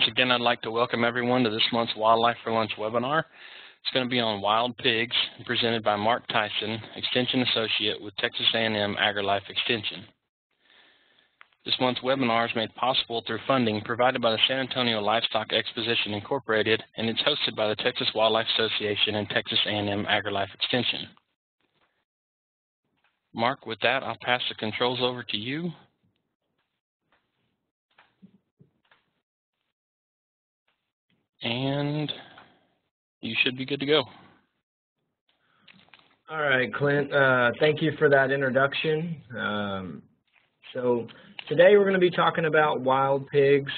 Once again, I'd like to welcome everyone to this month's Wildlife for Lunch webinar. It's going to be on wild pigs, presented by Mark Tyson, Extension Associate with Texas A&M AgriLife Extension. This month's webinar is made possible through funding provided by the San Antonio Livestock Exposition Incorporated, and it's hosted by the Texas Wildlife Association and Texas A&M AgriLife Extension. Mark, with that, I'll pass the controls over to you. And you should be good to go. All right, Clint, uh, thank you for that introduction. Um, so today we're going to be talking about wild pigs,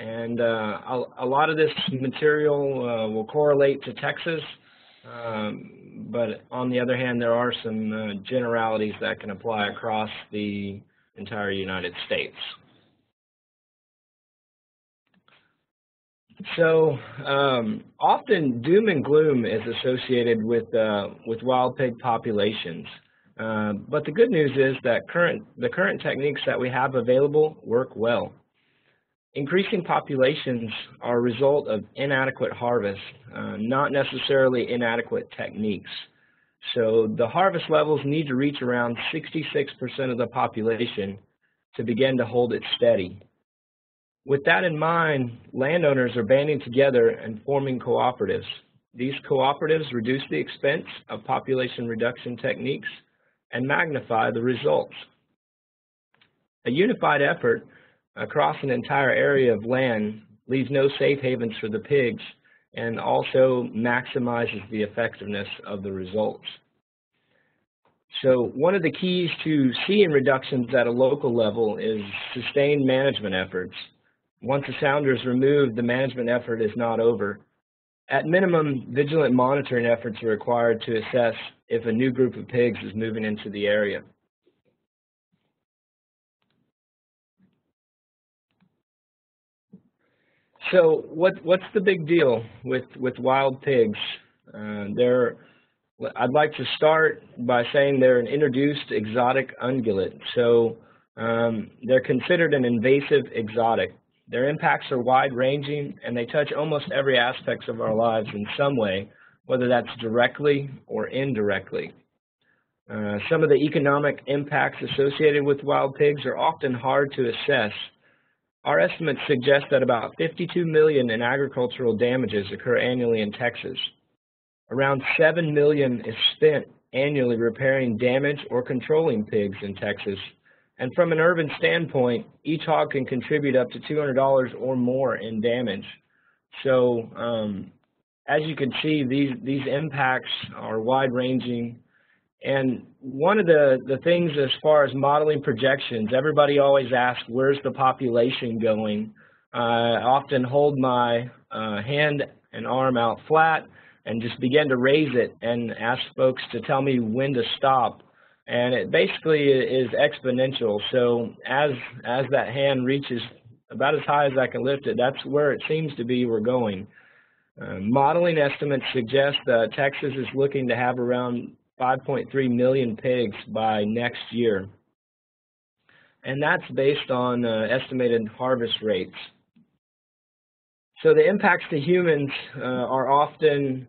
and uh, a, lot of this material uh, will correlate to Texas, um, but on the other hand, there are some uh, generalities that can apply across the entire United States. So um, often doom and gloom is associated with uh, with wild pig populations. Uh, but the good news is that current the current techniques that we have available work well. Increasing populations are a result of inadequate harvest, uh, not necessarily inadequate techniques. So the harvest levels need to reach around 66% of the population to begin to hold it steady. With that in mind, landowners are banding together and forming cooperatives. These cooperatives reduce the expense of population reduction techniques and magnify the results. A unified effort across an entire area of land leaves no safe havens for the pigs and also maximizes the effectiveness of the results. So one of the keys to seeing reductions at a local level is sustained management efforts. Once a sounder is removed, the management effort is not over. At minimum, vigilant monitoring efforts are required to assess if a new group of pigs is moving into the area. So what, what's the big deal with, with wild pigs? Uh, they're, I'd like to start by saying they're an introduced exotic ungulate. So um, they're considered an invasive exotic. Their impacts are wide-ranging, and they touch almost every aspect of our lives in some way, whether that's directly or indirectly. Uh, some of the economic impacts associated with wild pigs are often hard to assess. Our estimates suggest that about 52 million in agricultural damages occur annually in Texas. Around 7 million is spent annually repairing damaged or controlling pigs in Texas, and from an urban standpoint, each hog can contribute up to $200 or more in damage. So um, as you can see, these, these impacts are wide-ranging. And one of the, the things as far as modeling projections, everybody always asks, where's the population going? Uh, I often hold my uh, hand and arm out flat and just begin to raise it and ask folks to tell me when to stop and it basically is exponential. So as as that hand reaches about as high as I can lift it, that's where it seems to be we're going. Uh, modeling estimates suggest that Texas is looking to have around 5.3 million pigs by next year. And that's based on uh, estimated harvest rates. So the impacts to humans uh, are often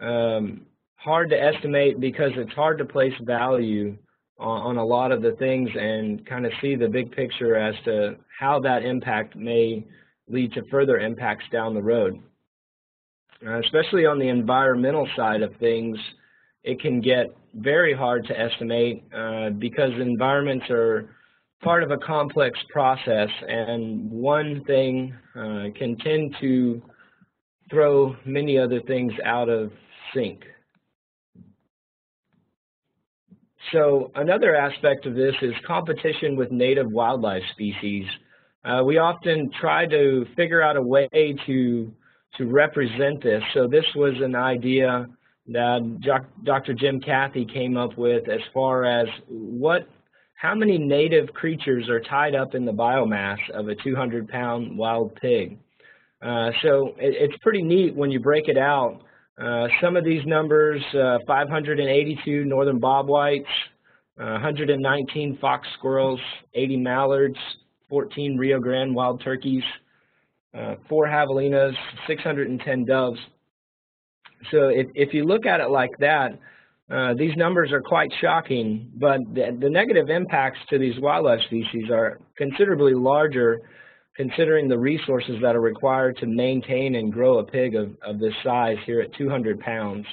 um, hard to estimate because it's hard to place value on, on a lot of the things and kind of see the big picture as to how that impact may lead to further impacts down the road. Uh, especially on the environmental side of things, it can get very hard to estimate uh, because environments are part of a complex process and one thing uh, can tend to throw many other things out of sync. So another aspect of this is competition with native wildlife species. Uh, we often try to figure out a way to to represent this. So this was an idea that Dr. Jim Cathey came up with as far as what how many native creatures are tied up in the biomass of a 200 pound wild pig. Uh, so it, it's pretty neat when you break it out uh, some of these numbers, uh, 582 northern bobwhites, uh, 119 fox squirrels, 80 mallards, 14 Rio Grande wild turkeys. uh, four javelinas, 610 doves. So if, if you look at it like that, uh, these numbers are quite shocking, but the, the, negative impacts to these wildlife species are considerably larger considering the resources that are required to maintain and grow a pig of, of this size here at 200 pounds.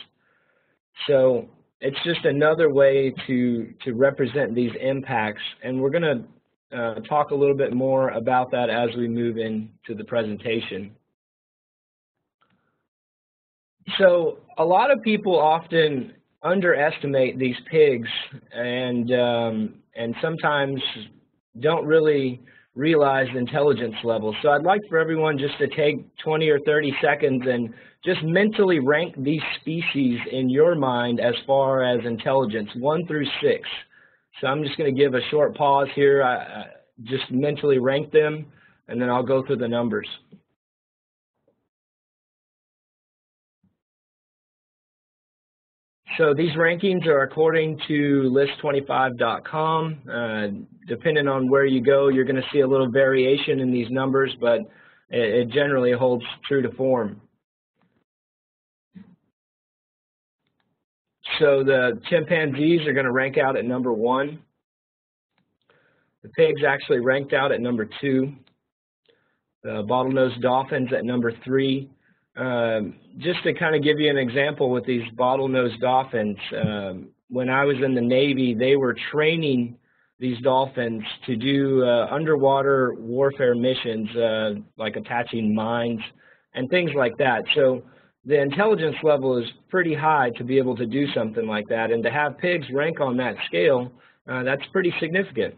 So it's just another way to, to represent these impacts, and we're going to uh, talk a little bit more about that as we move into the presentation. So a lot of people often underestimate these pigs and um, and sometimes don't really realize intelligence levels. So I'd like for everyone just to take 20 or 30 seconds and just mentally rank these species in your mind as far as intelligence, one through six. So I'm just going to give a short pause here, I, I just mentally rank them, and then I'll go through the numbers. So these rankings are according to list25.com. Uh, depending on where you go, you're going to see a little variation in these numbers, but it, it generally holds true to form. So the chimpanzees are going to rank out at number one. The pigs actually ranked out at number two. The bottlenose dolphins at number three. Um, just to kind of give you an example with these bottlenose dolphins, um, when I was in the Navy, they were training these dolphins to do uh, underwater warfare missions, uh, like attaching mines and things like that. So the intelligence level is pretty high to be able to do something like that, and to have pigs rank on that scale, uh, that's pretty significant.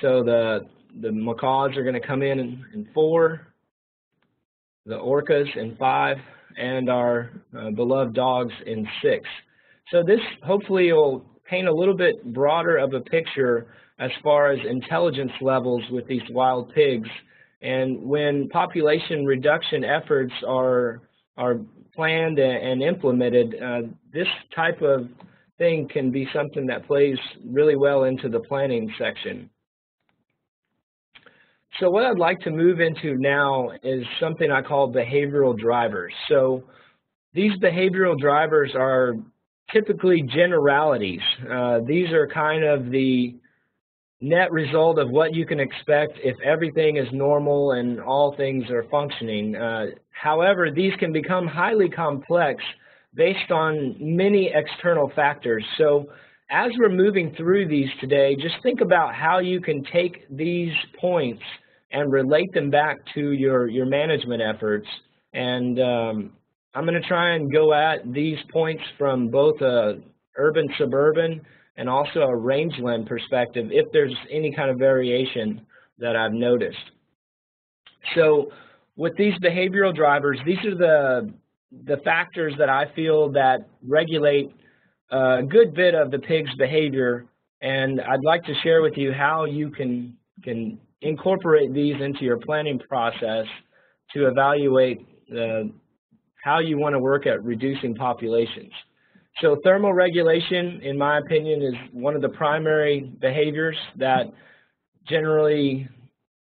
So the the macaws are going to come in, in in four, the orcas in five, and our uh, beloved dogs in six. So this hopefully will paint a little bit broader of a picture as far as intelligence levels with these wild pigs. And when population reduction efforts are, are planned and implemented, uh, this type of thing can be something that plays really well into the planning section. So what I'd like to move into now is something I call behavioral drivers. So these behavioral drivers are typically generalities. Uh, these are kind of the net result of what you can expect if everything is normal and all things are functioning. Uh, however, these can become highly complex based on many external factors. So as we're moving through these today, just think about how you can take these points and relate them back to your, your management efforts. And um, I'm going to try and go at these points from both a urban-suburban and also a rangeland perspective if there's any kind of variation that I've noticed. So with these behavioral drivers, these are the, the factors that I feel that regulate a good bit of the pig's behavior and I'd like to share with you how you can, can incorporate these into your planning process to evaluate the, how you want to work at reducing populations. So thermal regulation, in my opinion, is one of the primary behaviors that generally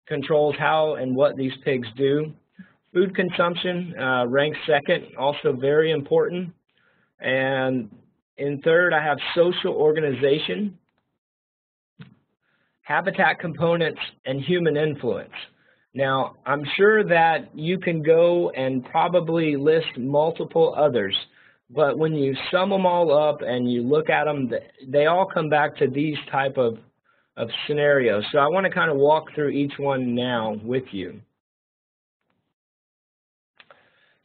controls how and what these pigs do. Food consumption uh, ranks second, also very important. And in third, I have social organization habitat components, and human influence. Now, I'm sure that you can go and probably list multiple others, but when you sum them all up and you look at them, they all come back to these type of, of scenarios. So I want to kind of walk through each one now with you.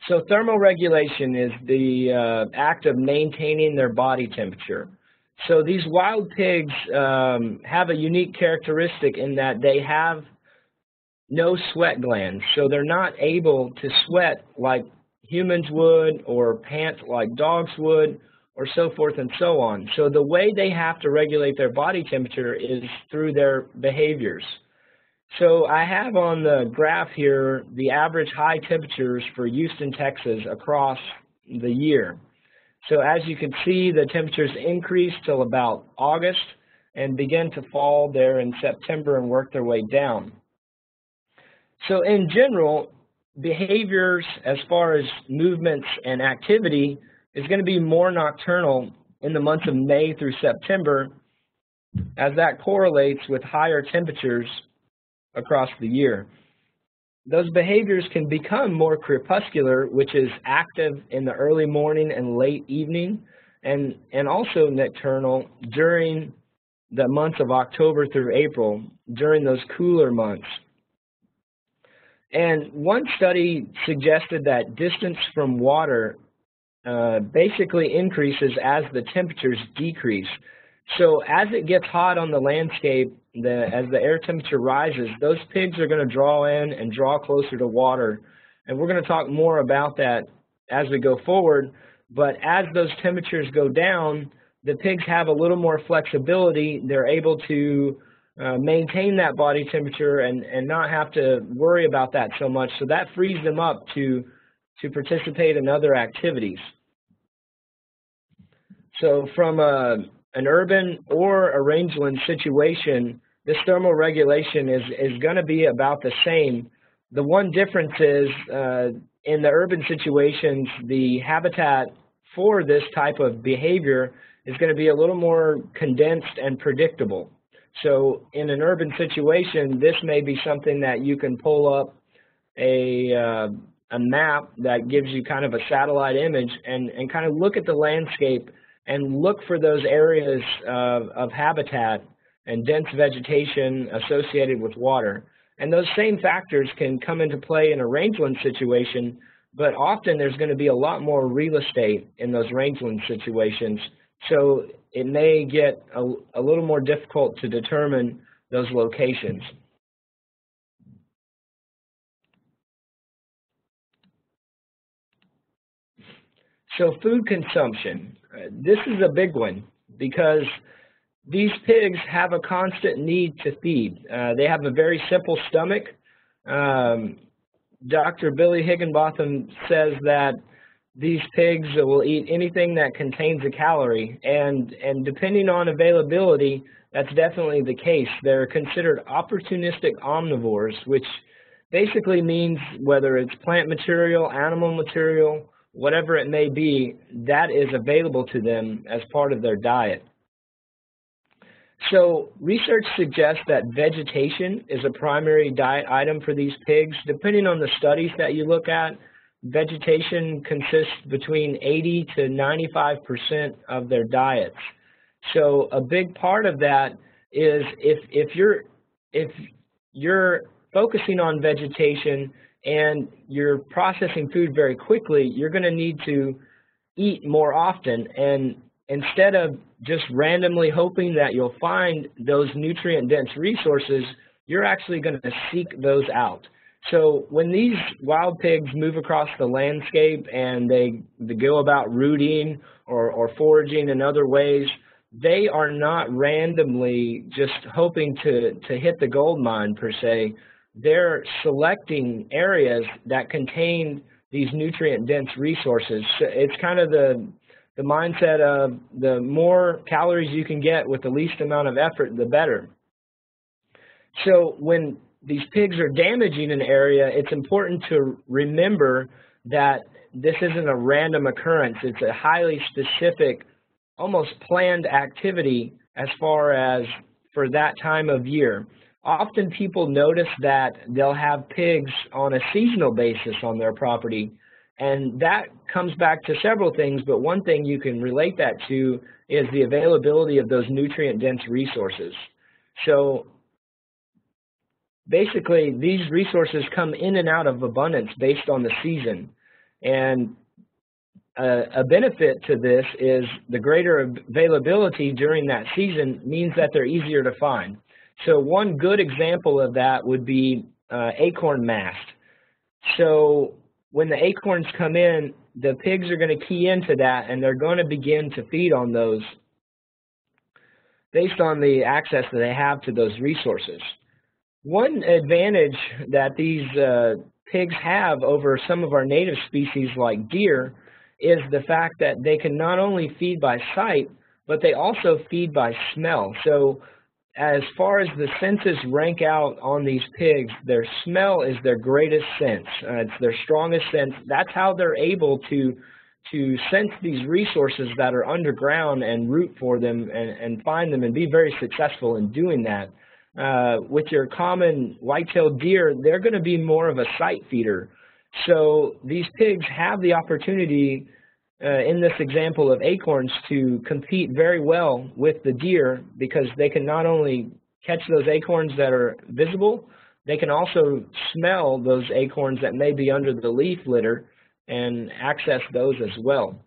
So thermoregulation is the uh, act of maintaining their body temperature. So these wild pigs um, have a unique characteristic in that they have no sweat glands. So they're not able to sweat like humans would or pant like dogs would or so forth and so on. So the way they have to regulate their body temperature is through their behaviors. So I have on the graph here the average high temperatures for Houston, Texas across the year. So as you can see, the temperatures increase till about August and begin to fall there in September and work their way down. So in general, behaviors as far as movements and activity is going to be more nocturnal in the months of May through September as that correlates with higher temperatures across the year. Those behaviors can become more crepuscular, which is active in the early morning and late evening, and, and also nocturnal during the months of October through April, during those cooler months. And one study suggested that distance from water uh, basically increases as the temperatures decrease. So as it gets hot on the landscape, the, as the air temperature rises, those pigs are going to draw in and draw closer to water. And we're going to talk more about that as we go forward. But as those temperatures go down, the pigs have a little more flexibility. They're able to uh, maintain that body temperature and, and not have to worry about that so much. So that frees them up to, to participate in other activities. So from a, an urban or a rangeland situation, this thermal regulation is, is going to be about the same. The one difference is uh, in the urban situations, the habitat for this type of behavior is going to be a little more condensed and predictable. So in an urban situation, this may be something that you can pull up a, uh, a map that gives you kind of a satellite image and, and kind of look at the landscape and look for those areas of, of habitat and dense vegetation associated with water. And those same factors can come into play in a rangeland situation, but often there's going to be a lot more real estate in those rangeland situations. So it may get a, a little more difficult to determine those locations. So food consumption. Uh, this is a big one because these pigs have a constant need to feed. Uh, they have a very simple stomach. Um, Dr. Billy Higginbotham says that these pigs will eat anything that contains a calorie, and, and depending on availability, that's definitely the case. They're considered opportunistic omnivores, which basically means whether it's plant material, animal material, whatever it may be, that is available to them as part of their diet. So research suggests that vegetation is a primary diet item for these pigs. Depending on the studies that you look at, vegetation consists between 80 to 95% of their diets. So a big part of that is if, if, you're, if you're focusing on vegetation and you're processing food very quickly, you're going to need to eat more often. And instead of just randomly hoping that you'll find those nutrient-dense resources, you're actually going to seek those out. So when these wild pigs move across the landscape and they, they go about rooting or, or foraging in other ways, they are not randomly just hoping to, to hit the gold mine per se. They're selecting areas that contain these nutrient-dense resources. So it's kind of the the mindset of the more calories you can get with the least amount of effort, the better. So when these pigs are damaging an area, it's important to remember that this isn't a random occurrence. It's a highly specific, almost planned activity as far as for that time of year. Often people notice that they'll have pigs on a seasonal basis on their property and that comes back to several things, but one thing you can relate that to is the availability of those nutrient-dense resources. So basically, these resources come in and out of abundance based on the season. And a, a benefit to this is the greater availability during that season means that they're easier to find. So one good example of that would be uh, acorn mast. So when the acorns come in, the pigs are going to key into that and they're going to begin to feed on those based on the access that they have to those resources. One advantage that these uh, pigs have over some of our native species like deer is the fact that they can not only feed by sight, but they also feed by smell. So as far as the senses rank out on these pigs, their smell is their greatest sense. Uh, it's their strongest sense. That's how they're able to to sense these resources that are underground and root for them and, and find them and be very successful in doing that. Uh, with your common white-tailed deer, they're going to be more of a sight feeder. So these pigs have the opportunity uh, in this example of acorns to compete very well with the deer because they can not only catch those acorns that are visible, they can also smell those acorns that may be under the leaf litter and access those as well.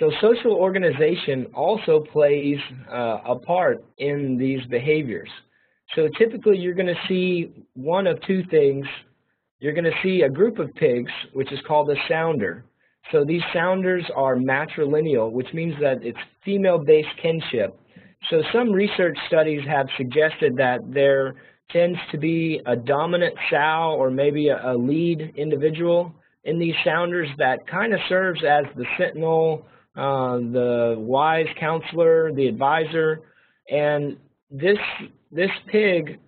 So social organization also plays uh, a part in these behaviors. So typically you're going to see one of two things you're going to see a group of pigs, which is called a sounder. So these sounders are matrilineal, which means that it's female-based kinship. So some research studies have suggested that there tends to be a dominant sow or maybe a, a lead individual in these sounders that kind of serves as the sentinel, uh, the wise counselor, the advisor, and this this pig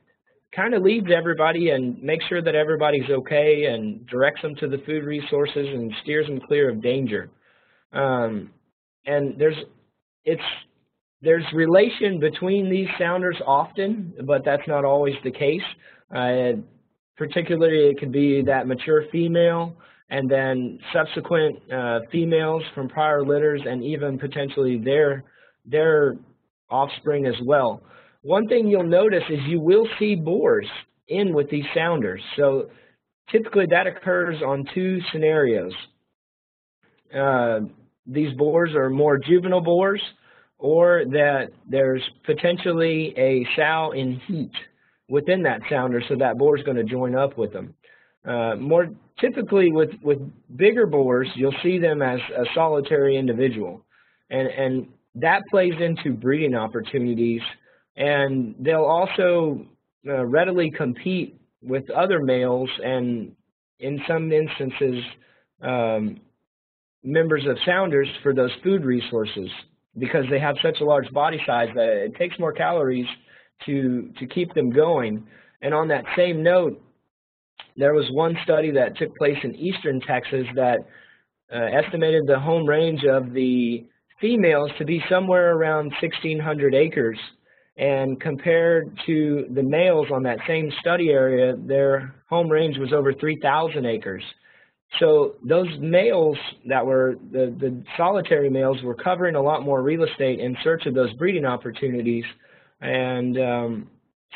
kind of leads everybody and makes sure that everybody's okay and directs them to the food resources and steers them clear of danger. Um, and there's it's there's relation between these sounders often, but that's not always the case. Uh, particularly, it could be that mature female and then subsequent uh, females from prior litters and even potentially their their offspring as well. One thing you'll notice is you will see boars in with these sounders. So typically that occurs on two scenarios. Uh, these boars are more juvenile boars or that there's potentially a sow in heat within that sounder so that boar is going to join up with them. Uh, more typically with, with bigger boars, you'll see them as a solitary individual. And, and that plays into breeding opportunities and they'll also uh, readily compete with other males and in some instances um, members of sounders for those food resources because they have such a large body size that it takes more calories to to keep them going. And on that same note, there was one study that took place in eastern Texas that uh, estimated the home range of the females to be somewhere around 1,600 acres and compared to the males on that same study area, their home range was over 3,000 acres. So those males that were, the, the solitary males were covering a lot more real estate in search of those breeding opportunities. And um,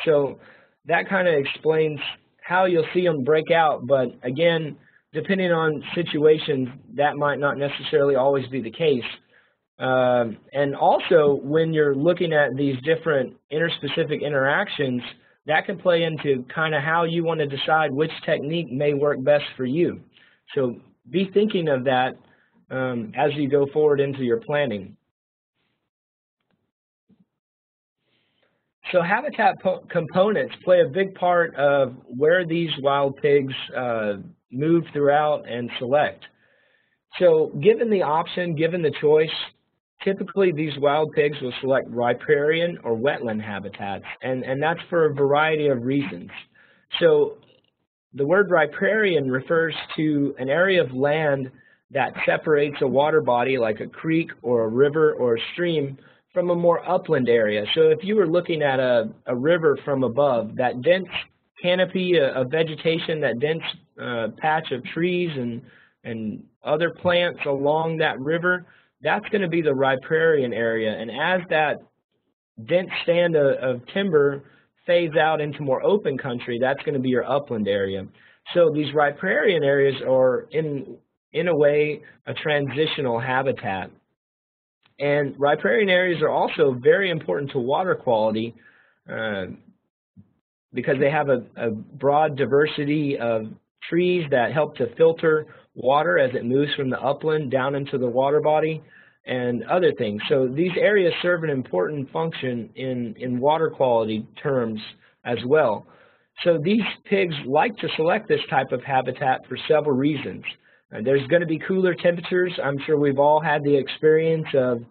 so that kind of explains how you'll see them break out. But again, depending on situations, that might not necessarily always be the case. Um, and also, when you're looking at these different interspecific interactions, that can play into kind of how you want to decide which technique may work best for you. So be thinking of that um, as you go forward into your planning. So habitat components play a big part of where these wild pigs uh, move throughout and select. So given the option, given the choice, Typically, these wild pigs will select riparian or wetland habitats, and, and that's for a variety of reasons. So the word riparian refers to an area of land that separates a water body like a creek or a river or a stream from a more upland area. So if you were looking at a, a river from above, that dense canopy of vegetation, that dense uh, patch of trees and, and other plants along that river, that's going to be the riparian area. And as that dense stand of, of timber fades out into more open country, that's going to be your upland area. So these riparian areas are, in, in a way, a transitional habitat. And riparian areas are also very important to water quality uh, because they have a, a broad diversity of trees that help to filter water as it moves from the upland down into the water body and other things. So these areas serve an important function in, in water quality terms as well. So these pigs like to select this type of habitat for several reasons. Uh, there's going to be cooler temperatures. I'm sure we've all had the experience of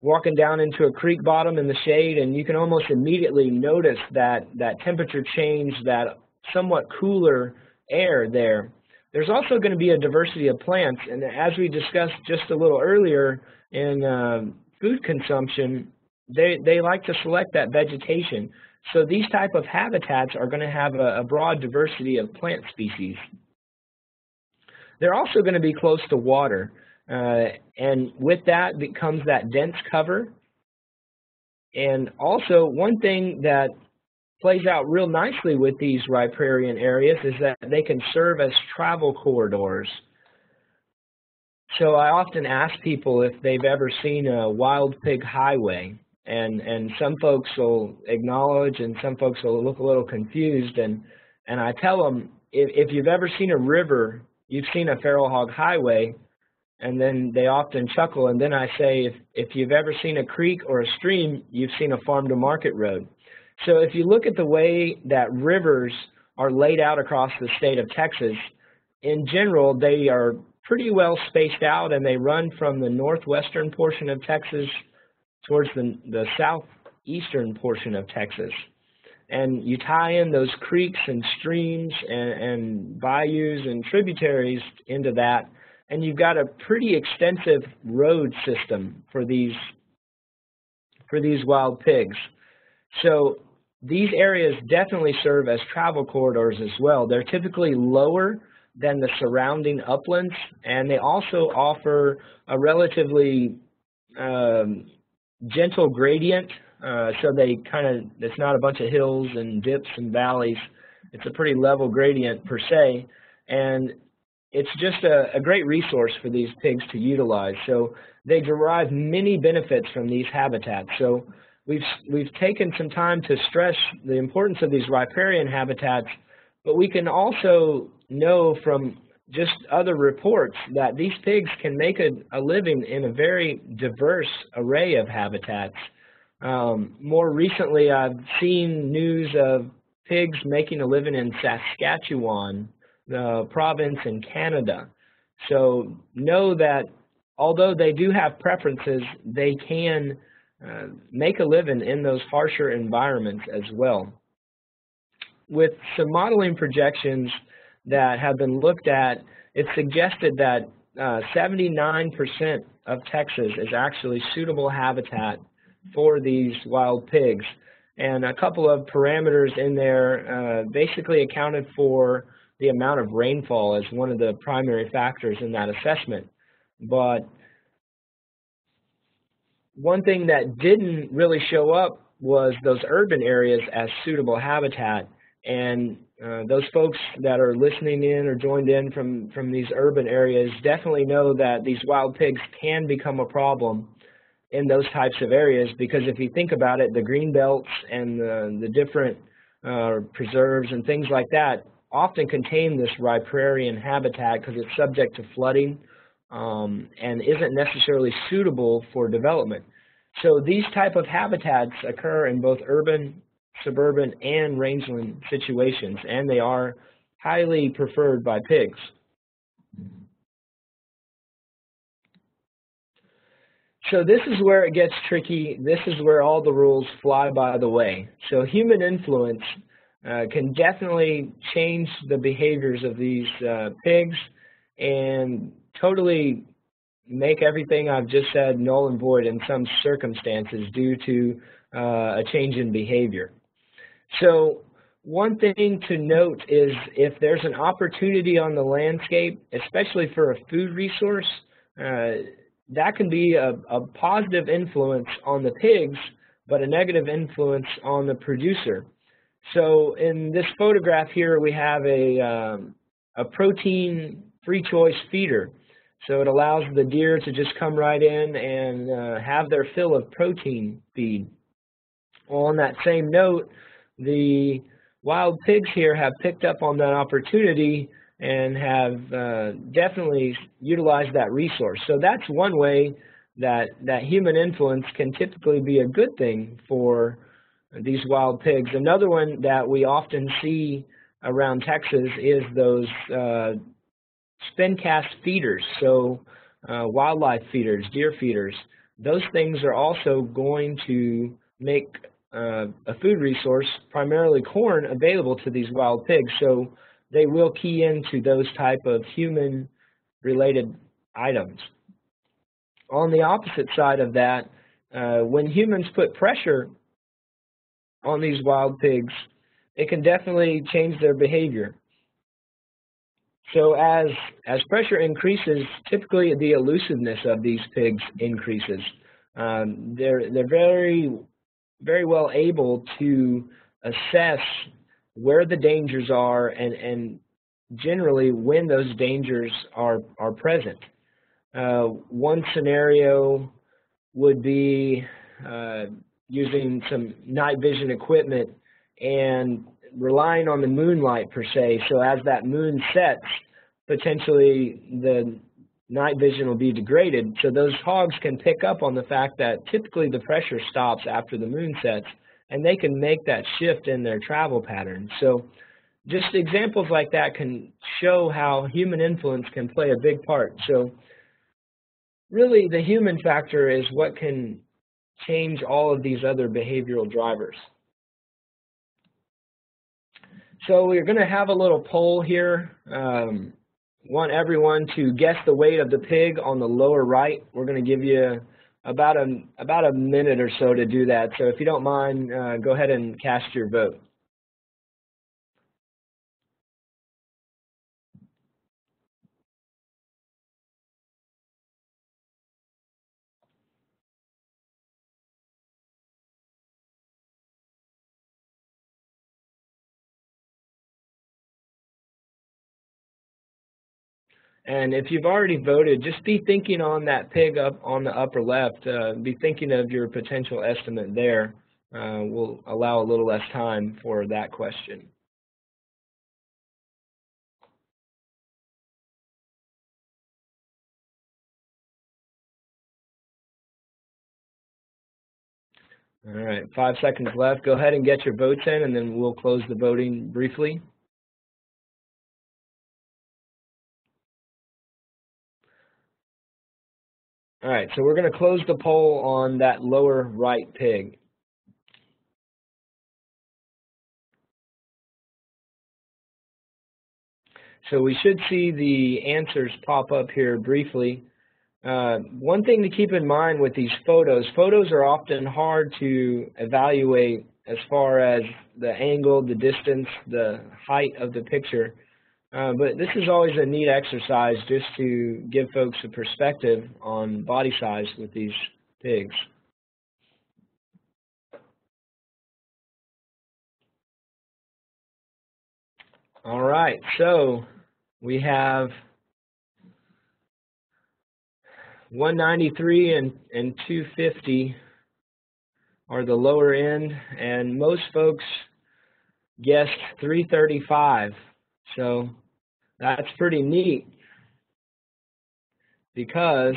walking down into a creek bottom in the shade and you can almost immediately notice that, that temperature change, that somewhat cooler air there. There's also going to be a diversity of plants and as we discussed just a little earlier in uh, food consumption, they, they like to select that vegetation. So these type of habitats are going to have a, a broad diversity of plant species. They're also going to be close to water. Uh, and with that comes that dense cover. And also one thing that plays out real nicely with these riparian areas is that they can serve as travel corridors. So I often ask people if they've ever seen a wild pig highway. And, and some folks will acknowledge and some folks will look a little confused. And, and I tell them, if, if you've ever seen a river, you've seen a feral hog highway, and then they often chuckle. And then I say, if, if you've ever seen a creek or a stream, you've seen a farm to market road. So if you look at the way that rivers are laid out across the state of Texas, in general, they are pretty well spaced out and they run from the northwestern portion of Texas towards the, the southeastern portion of Texas. And you tie in those creeks and streams and, and bayous and tributaries into that, and you've got a pretty extensive road system for these for these wild pigs. So these areas definitely serve as travel corridors as well. They're typically lower than the surrounding uplands, and they also offer a relatively um, gentle gradient. Uh, so they kind of, it's not a bunch of hills and dips and valleys. It's a pretty level gradient per se. And it's just a, a, great resource for these pigs to utilize. So they derive many benefits from these habitats. So we've, we've taken some time to stress the importance of these riparian habitats, but we can also know from just other reports that these pigs can make a, a living in a very diverse array of habitats. Um, more recently, I've seen news of pigs making a living in Saskatchewan, the province in Canada. So know that although they do have preferences, they can uh, make a living in those harsher environments as well. With some modeling projections that have been looked at, it suggested that 79% uh, of Texas is actually suitable habitat for these wild pigs. And a couple of parameters in there uh, basically accounted for the amount of rainfall as one of the primary factors in that assessment. But one thing that didn't really show up was those urban areas as suitable habitat. And uh, those folks that are listening in or joined in from, from these urban areas definitely know that these wild pigs can become a problem in those types of areas because if you think about it, the green belts and the, the different uh, preserves and things like that often contain this riparian habitat because it's subject to flooding um, and isn't necessarily suitable for development. So these type of habitats occur in both urban, suburban, and rangeland situations, and they are highly preferred by pigs. So this is where it gets tricky. This is where all the rules fly by the way. So human influence uh, can definitely change the behaviors of these uh, pigs and totally make everything I've just said null and void in some circumstances due to uh, a change in behavior. So one thing to note is if there's an opportunity on the landscape, especially for a food resource, uh, that can be a, a positive influence on the pigs, but a negative influence on the producer. So in this photograph here, we have a, um, a protein free choice feeder. So it allows the deer to just come right in and uh, have their fill of protein feed. Well, on that same note, the wild pigs here have picked up on that opportunity and have uh, definitely utilized that resource. So that's one way that, that human influence can typically be a good thing for these wild pigs. Another one that we often see around Texas is those uh, spin cast feeders, so uh, wildlife feeders, deer feeders, those things are also going to make uh, a food resource, primarily corn, available to these wild pigs. So they will key into those type of human-related items. On the opposite side of that, uh, when humans put pressure on these wild pigs, it can definitely change their behavior. So as, as pressure increases, typically the elusiveness of these pigs increases. Um, they're, they're very, very well able to assess where the dangers are and, and generally when those dangers are, are present. Uh, one scenario would be uh, using some night vision equipment and relying on the moonlight per se. So as that moon sets, potentially the night vision will be degraded. So those hogs can pick up on the fact that typically the pressure stops after the moon sets, and they can make that shift in their travel pattern. So just examples like that can show how human influence can play a big part. So really the human factor is what can change all of these other behavioral drivers. So we're going to have a little poll here. Um, want everyone to guess the weight of the pig on the lower right. We're going to give you about a, about a minute or so to do that. So if you don't mind, uh, go ahead and cast your vote. And if you've already voted, just be thinking on that pig up on the upper left. Uh, be thinking of your potential estimate there. Uh, we'll allow a little less time for that question. All right, five seconds left. Go ahead and get your votes in, and then we'll close the voting briefly. All right, so we're going to close the poll on that lower right pig. So we should see the answers pop up here briefly. Uh, one thing to keep in mind with these photos, photos are often hard to evaluate as far as the angle, the distance, the height of the picture. Uh, but this is always a neat exercise just to give folks a perspective on body size with these pigs. All right, so we have 193 and, and 250 are the lower end, and most folks guessed 335. So that's pretty neat because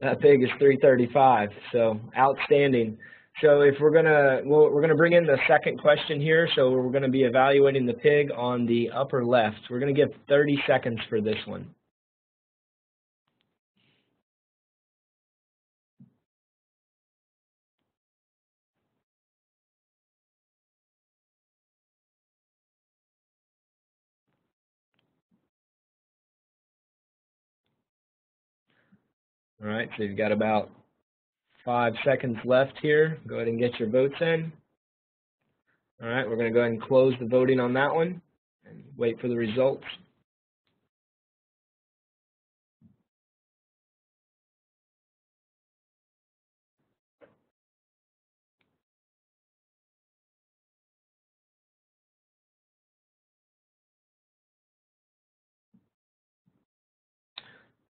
that pig is 335, so outstanding. So if we're gonna, well, we're gonna bring in the second question here. So we're gonna be evaluating the pig on the upper left. We're gonna give 30 seconds for this one. All right, so you've got about five seconds left here. Go ahead and get your votes in. All right, we're going to go ahead and close the voting on that one and wait for the results.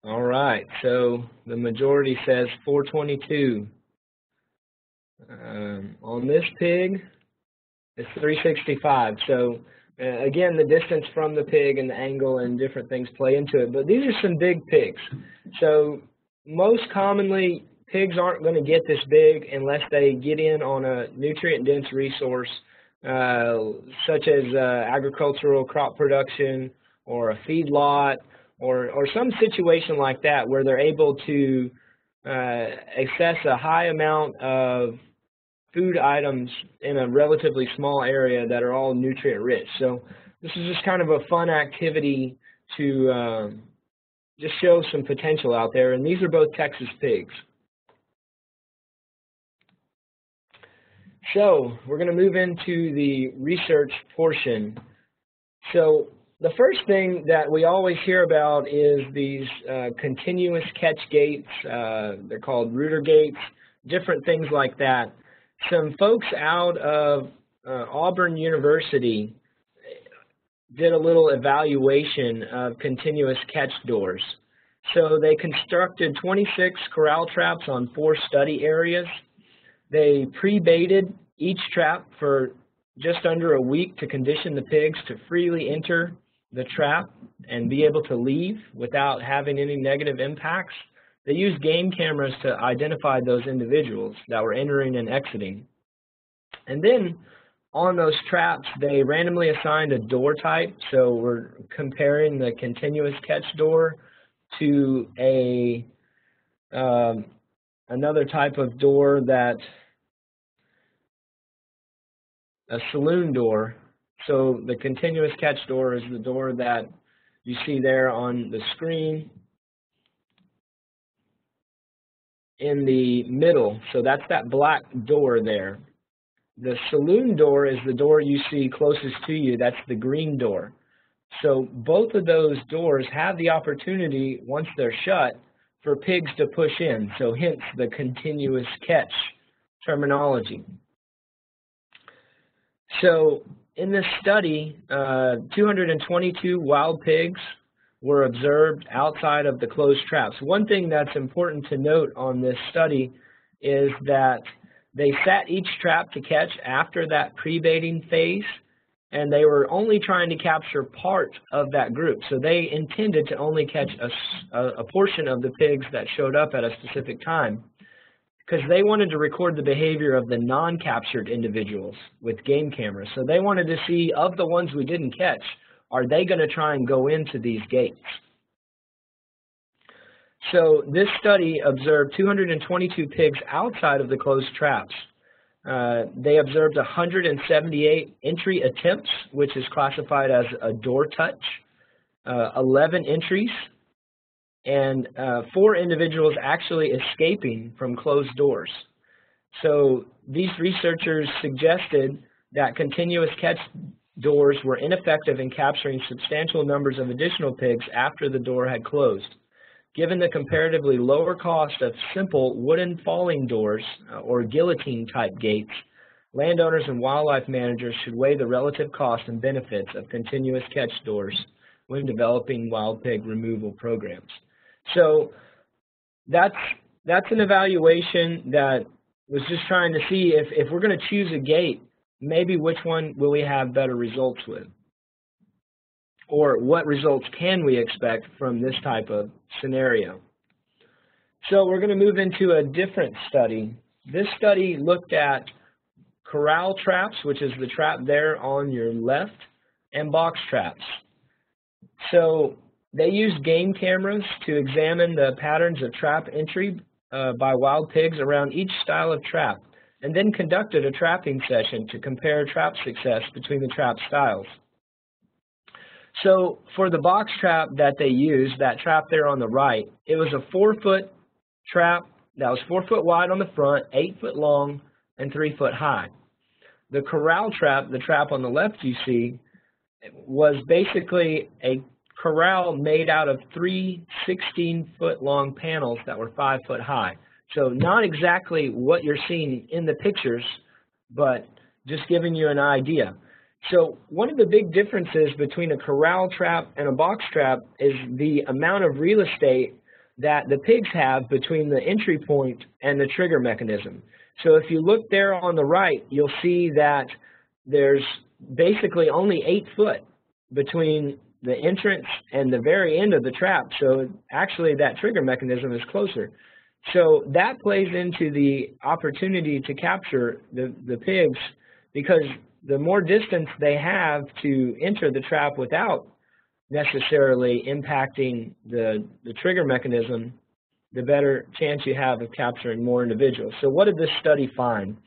All right, so the majority says 422. Um, on this pig, it's 365. So uh, again, the distance from the pig and the angle and different things play into it. But these are some big pigs. So most commonly, pigs aren't going to get this big unless they get in on a nutrient-dense resource, uh, such as uh, agricultural crop production or a feedlot or, or some situation like that where they're able to uh, access a high amount of food items in a relatively small area that are all nutrient rich. So this is just kind of a fun activity to um, just show some potential out there. And these are both Texas pigs. So we're going to move into the research portion. So the first thing that we always hear about is these uh, continuous catch gates. Uh, they're called rooter gates, different things like that. Some folks out of uh, Auburn University did a little evaluation of continuous catch doors. So they constructed 26 corral traps on four study areas. They pre-baited each trap for just under a week to condition the pigs to freely enter the trap and be able to leave without having any negative impacts. They used game cameras to identify those individuals that were entering and exiting. And then on those traps, they randomly assigned a door type. So we're comparing the continuous catch door to a um, another type of door that a saloon door. So the continuous catch door is the door that you see there on the screen in the middle. So that's that black door there. The saloon door is the door you see closest to you. That's the green door. So both of those doors have the opportunity, once they're shut, for pigs to push in. So hence the continuous catch terminology. So in this study, uh, 222 wild pigs were observed outside of the closed traps. One thing that's important to note on this study is that they set each trap to catch after that pre-baiting phase, and they were only trying to capture part of that group. So they intended to only catch a, a portion of the pigs that showed up at a specific time because they wanted to record the behavior of the non-captured individuals with game cameras. So they wanted to see, of the ones we didn't catch, are they going to try and go into these gates? So this study observed 222 pigs outside of the closed traps. Uh, they observed 178 entry attempts, which is classified as a door touch, uh, 11 entries, and uh, four individuals actually escaping from closed doors. So these researchers suggested that continuous catch doors were ineffective in capturing substantial numbers of additional pigs after the door had closed. Given the comparatively lower cost of simple wooden falling doors uh, or guillotine type gates, landowners and wildlife managers should weigh the relative cost and benefits of continuous catch doors when developing wild pig removal programs. So that's that's an evaluation that was just trying to see if, if we're going to choose a gate, maybe which one will we have better results with? Or what results can we expect from this type of scenario? So we're going to move into a different study. This study looked at corral traps, which is the trap there on your left, and box traps. So they used game cameras to examine the patterns of trap entry uh, by wild pigs around each style of trap, and then conducted a trapping session to compare trap success between the trap styles. So for the box trap that they used, that trap there on the right, it was a four-foot trap that was four foot wide on the front, eight foot long, and three foot high. The corral trap, the trap on the left you see, was basically a corral made out of three 16-foot long panels that were 5 foot high. So not exactly what you're seeing in the pictures, but just giving you an idea. So one of the big differences between a corral trap and a box trap is the amount of real estate that the pigs have between the entry point and the trigger mechanism. So if you look there on the right, you'll see that there's basically only eight foot between the entrance and the very end of the trap. So actually that trigger mechanism is closer. So that plays into the opportunity to capture the, the pigs because the more distance they have to enter the trap without necessarily impacting the, the trigger mechanism, the better chance you have of capturing more individuals. So what did this study find?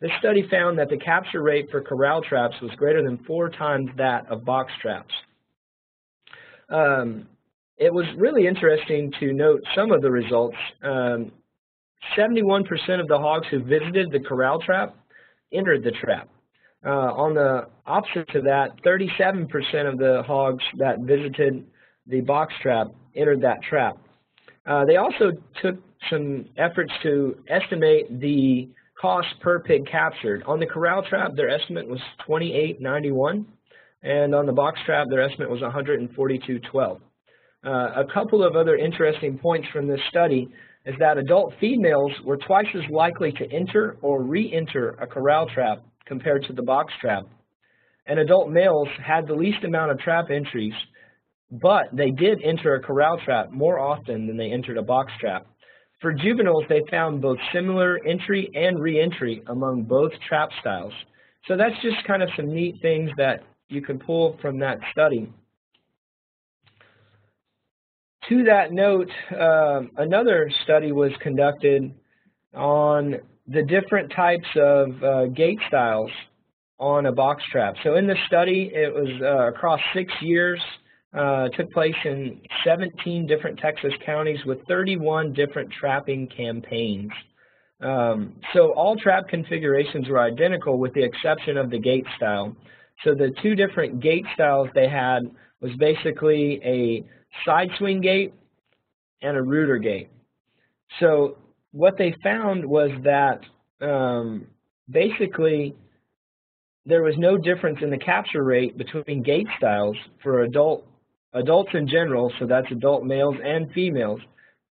This study found that the capture rate for corral traps was greater than four times that of box traps. Um, it was really interesting to note some of the results. 71% um, of the hogs who visited the corral trap entered the trap. Uh, on the opposite to that, 37% of the hogs that visited the box trap entered that trap. Uh, they also took some efforts to estimate the cost per pig captured. On the corral trap, their estimate was 28.91, and on the box trap, their estimate was 142.12. Uh, a couple of other interesting points from this study is that adult females were twice as likely to enter or re-enter a corral trap compared to the box trap. And adult males had the least amount of trap entries, but they did enter a corral trap more often than they entered a box trap. For juveniles, they found both similar entry and re-entry among both trap styles. So that's just kind of some neat things that you can pull from that study. To that note, um, another study was conducted on the different types of uh, gate styles on a box trap. So in this study, it was uh, across six years, uh, took place in 17 different Texas counties with 31 different trapping campaigns. Um, so all trap configurations were identical with the exception of the gate style. So the two different gate styles they had was basically a side swing gate and a rooter gate. So what they found was that um, basically there was no difference in the capture rate between gate styles for adult adults in general, so that's adult males and females,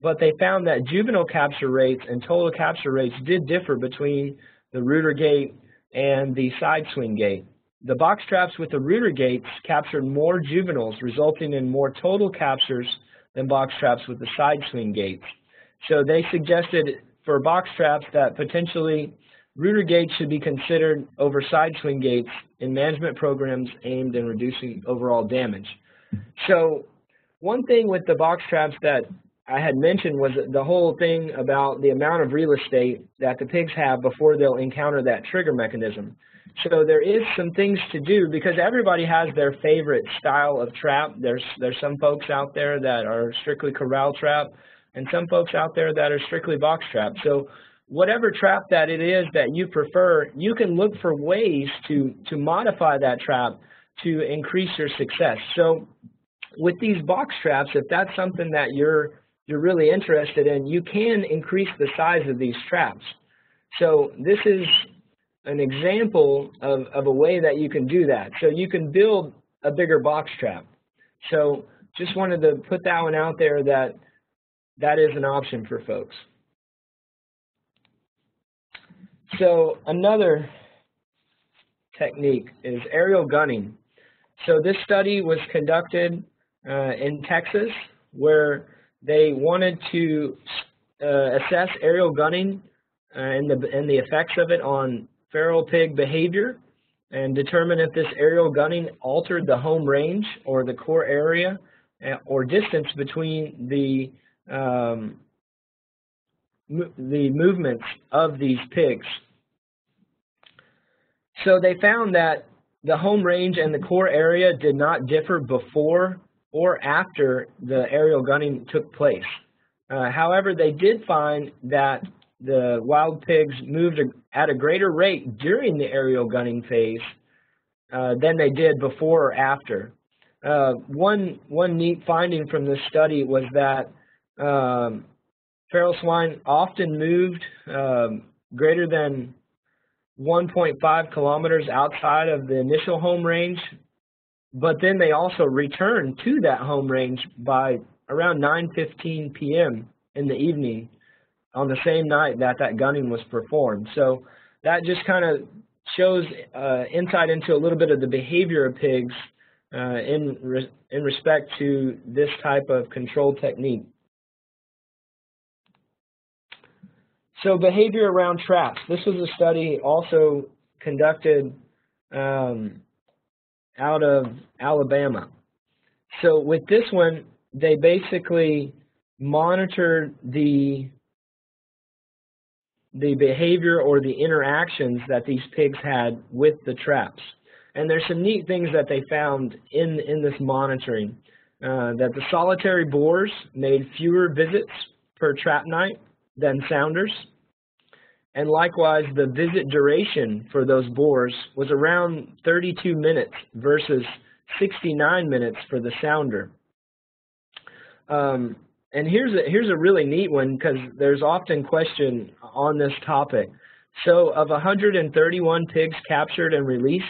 but they found that juvenile capture rates and total capture rates did differ between the rooter gate and the side swing gate. The box traps with the rooter gates captured more juveniles, resulting in more total captures than box traps with the side swing gates. So they suggested for box traps that potentially rooter gates should be considered over side swing gates in management programs aimed in reducing overall damage. So one thing with the box traps that I had mentioned was the whole thing about the amount of real estate that the pigs have before they'll encounter that trigger mechanism. So there is some things to do because everybody has their favorite style of trap. There's there's some folks out there that are strictly corral trap and some folks out there that are strictly box trap. So whatever trap that it is that you prefer, you can look for ways to, to modify that trap to increase your success. So with these box traps, if that's something that you're, you're really interested in, you can increase the size of these traps. So this is an example of, of a way that you can do that. So you can build a bigger box trap. So just wanted to put that one out there that that is an option for folks. So another technique is aerial gunning. So this study was conducted uh, in Texas where they wanted to uh, assess aerial gunning uh, and, the, and the effects of it on feral pig behavior and determine if this aerial gunning altered the home range or the core area uh, or distance between the um, the movements of these pigs. So they found that the home range and the core area did not differ before or after the aerial gunning took place. Uh, however, they did find that the wild pigs moved at a greater rate during the aerial gunning phase uh, than they did before or after. Uh, one, one neat finding from this study was that um, feral swine often moved um, greater than 1.5 kilometers outside of the initial home range, but then they also returned to that home range by around 9.15 p.m. in the evening on the same night that that gunning was performed. So that just kind of shows uh, insight into a little bit of the behavior of pigs uh, in, re in respect to this type of control technique. So behavior around traps. This was a study also conducted um, out of Alabama. So with this one, they basically monitored the the behavior or the interactions that these pigs had with the traps. And there's some neat things that they found in, in this monitoring. Uh, that the solitary boars made fewer visits per trap night than sounders. And likewise, the visit duration for those boars was around 32 minutes versus 69 minutes for the sounder. Um, and here's a, here's a really neat one because there's often question on this topic. So of 131 pigs captured and released,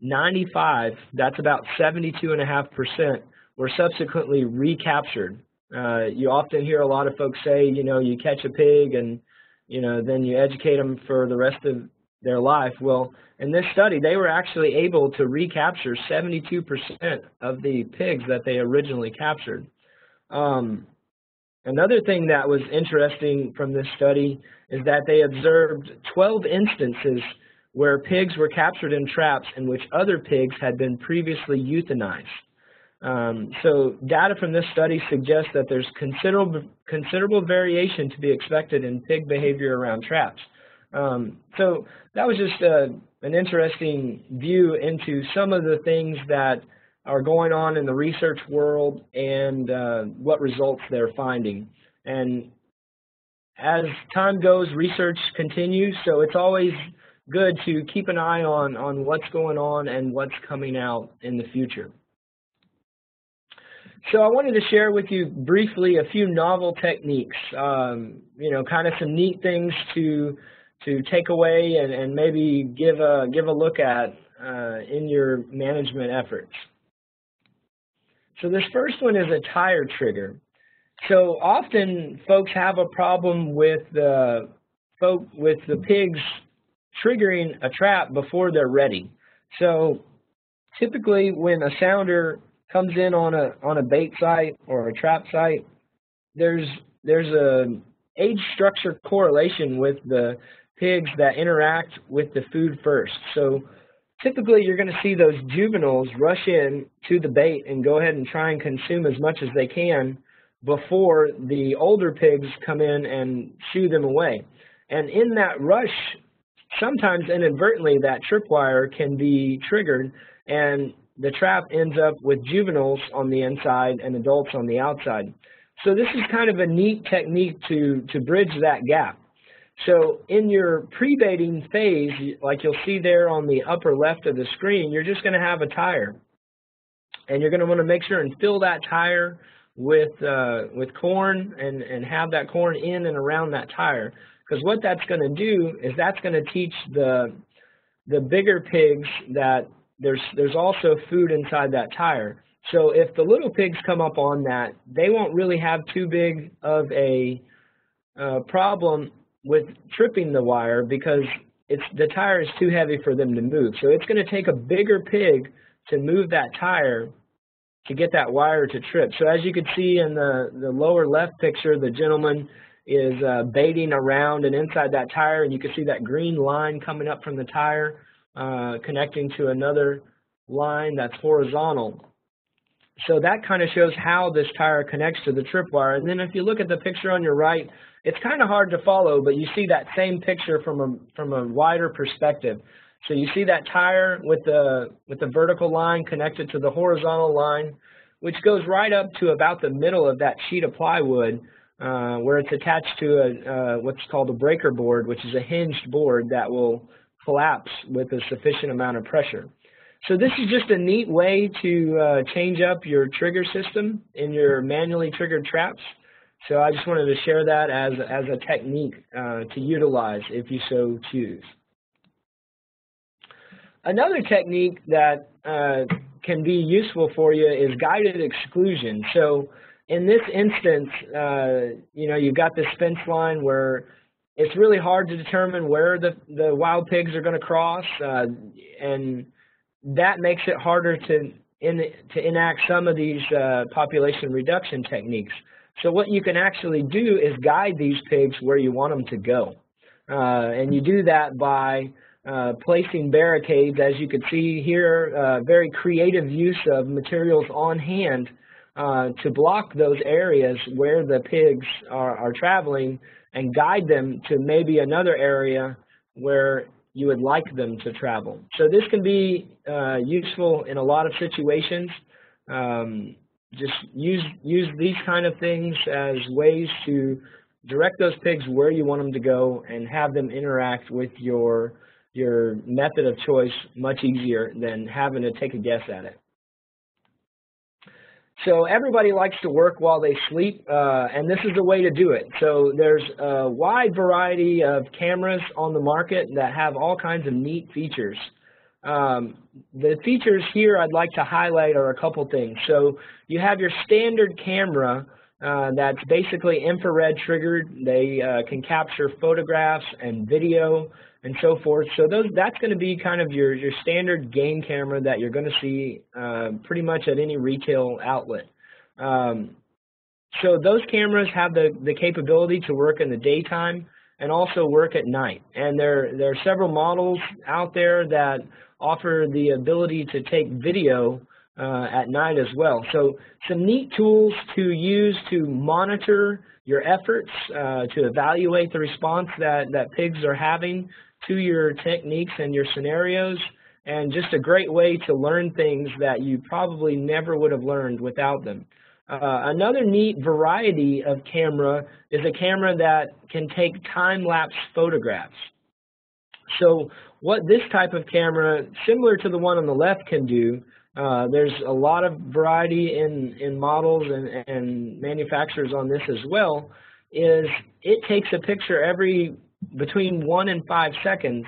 95, that's about 72.5%, were subsequently recaptured. Uh, you often hear a lot of folks say, you know, you catch a pig and, you know, then you educate them for the rest of their life. Well, in this study, they were actually able to recapture 72% of the pigs that they originally captured. Um, another thing that was interesting from this study is that they observed 12 instances where pigs were captured in traps in which other pigs had been previously euthanized. Um, so data from this study suggests that there's considerable, considerable variation to be expected in pig behavior around traps. Um, so that was just a, uh, an interesting view into some of the things that are going on in the research world and uh, what results they're finding. And as time goes, research continues, so it's always good to keep an eye on, on what's going on and what's coming out in the future. So I wanted to share with you briefly a few novel techniques, um, you know, kind of some neat things to to take away and, and maybe give a give a look at uh, in your management efforts. So this first one is a tire trigger. So often folks have a problem with the folk with the pigs triggering a trap before they're ready. So typically when a sounder comes in on a on a bait site or a trap site, there's there's a age structure correlation with the pigs that interact with the food first. So typically you're going to see those juveniles rush in to the bait and go ahead and try and consume as much as they can before the older pigs come in and shoo them away. And in that rush, sometimes inadvertently that tripwire can be triggered and the trap ends up with juveniles on the inside and adults on the outside. So this is kind of a neat technique to, to bridge that gap. So in your pre-baiting phase, like you'll see there on the upper left of the screen, you're just going to have a tire. And you're going to want to make sure and fill that tire with uh, with corn and, and have that corn in and around that tire. Because what that's going to do is that's going to teach the the bigger pigs that there's there's also food inside that tire. So if the little pigs come up on that, they won't really have too big of a uh, problem with tripping the wire because it's the tire is too heavy for them to move. So it's going to take a bigger pig to move that tire to get that wire to trip. So as you can see in the, the lower left picture, the gentleman is uh, baiting around and inside that tire, and you can see that green line coming up from the tire uh, connecting to another line that's horizontal. So that kind of shows how this tire connects to the tripwire. And then if you look at the picture on your right, it's kind of hard to follow, but you see that same picture from a, from a wider perspective. So you see that tire with the, with the vertical line connected to the horizontal line, which goes right up to about the middle of that sheet of plywood, uh, where it's attached to a, uh, what's called a breaker board, which is a hinged board that will collapse with a sufficient amount of pressure. So this is just a neat way to uh, change up your trigger system in your manually triggered traps. So I just wanted to share that as, as a technique uh, to utilize if you so choose. Another technique that uh, can be useful for you is guided exclusion. So in this instance, uh, you know, you've got this fence line where it's really hard to determine where the, the wild pigs are going to cross, uh, and that makes it harder to in, to enact some of these uh, population reduction techniques. So what you can actually do is guide these pigs where you want them to go. Uh, and you do that by uh, placing barricades, as you can see here, uh, very creative use of materials on hand uh, to block those areas where the pigs are, are traveling and guide them to maybe another area where you would like them to travel. So this can be uh, useful in a lot of situations. Um, just use use these kind of things as ways to direct those pigs where you want them to go and have them interact with your your method of choice much easier than having to take a guess at it. So everybody likes to work while they sleep, uh, and this is a way to do it. So there's a wide variety of cameras on the market that have all kinds of neat features. Um, the features here I'd like to highlight are a couple things. So you have your standard camera uh, that's basically infrared triggered. They uh, can capture photographs and video and so forth. So those that's going to be kind of your, your standard game camera that you're going to see uh, pretty much at any retail outlet. Um, so those cameras have the, the capability to work in the daytime and also work at night. And there, there are several models out there that offer the ability to take video uh, at night as well. So some neat tools to use to monitor your efforts, uh, to evaluate the response that, that pigs are having to your techniques and your scenarios, and just a great way to learn things that you probably never would have learned without them. Uh, another neat variety of camera is a camera that can take time-lapse photographs. So what this type of camera, similar to the one on the left, can do, uh, there's a lot of variety in, in models and, and manufacturers on this as well, is it takes a picture every between one and five seconds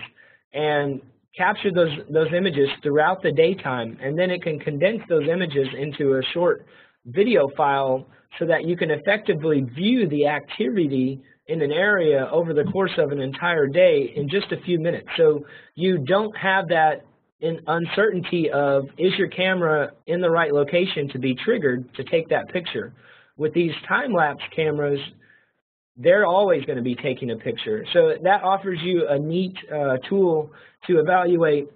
and capture those, those images throughout the daytime, and then it can condense those images into a short video file so that you can effectively view the activity in an area over the course of an entire day in just a few minutes. So you don't have that in uncertainty of is your camera in the right location to be triggered to take that picture. With these time-lapse cameras, they're always going to be taking a picture. So that offers you a neat uh, tool to evaluate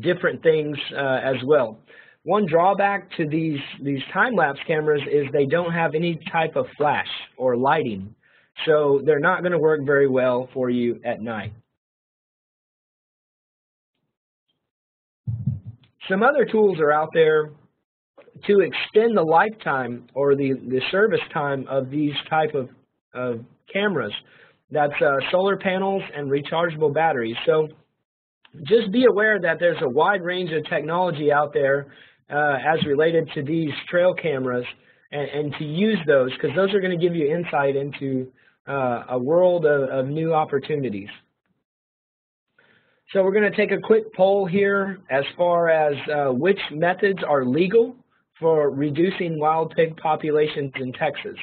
different things uh, as well. One drawback to these, these time-lapse cameras is they don't have any type of flash or lighting. So they're not going to work very well for you at night. Some other tools are out there to extend the lifetime or the, the service time of these type of of cameras. That's uh, solar panels and rechargeable batteries. So just be aware that there's a wide range of technology out there uh, as related to these trail cameras and, and to use those because those are going to give you insight into uh, a world of, of, new opportunities. So we're going to take a quick poll here as far as uh, which methods are legal for reducing wild pig populations in Texas.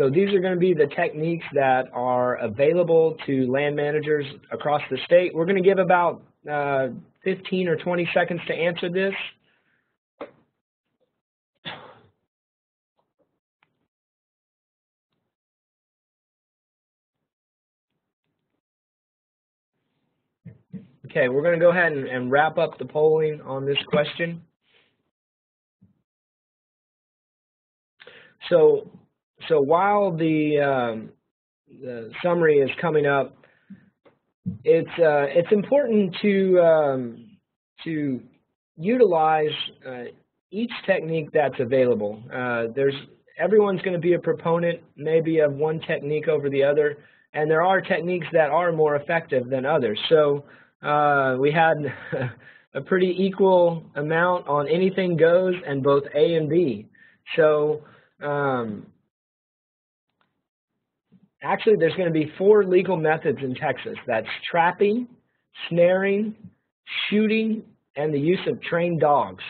So these are going to be the techniques that are available to land managers across the state. We're going to give about uh, 15 or 20 seconds to answer this. Okay, we're going to go ahead and, and wrap up the polling on this question. So so while the, um, the summary is coming up, it's uh, it's important to um, to utilize uh, each technique that's available. Uh, there's everyone's going to be a proponent maybe of one technique over the other, and there are techniques that are more effective than others. So uh, we had a pretty equal amount on anything goes and both A and B. So um, actually there's going to be four legal methods in Texas. That's trapping, snaring, shooting, and the use of trained dogs.